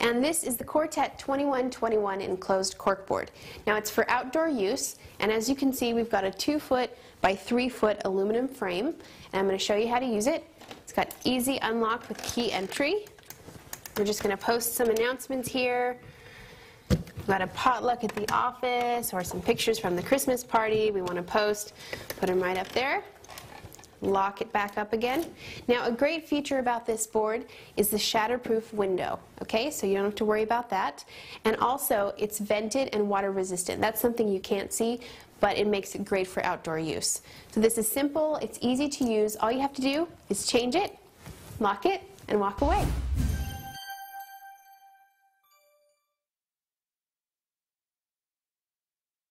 And this is the Quartet 2121 enclosed corkboard. Now it's for outdoor use, and as you can see, we've got a two foot by three foot aluminum frame, and I'm going to show you how to use it. It's got easy unlock with key entry. We're just going to post some announcements here. We've got a potluck at the office or some pictures from the Christmas party we want to post. Put them right up there lock it back up again. Now a great feature about this board is the shatterproof window, okay? So you don't have to worry about that. And also it's vented and water resistant. That's something you can't see, but it makes it great for outdoor use. So this is simple, it's easy to use. All you have to do is change it, lock it, and walk away.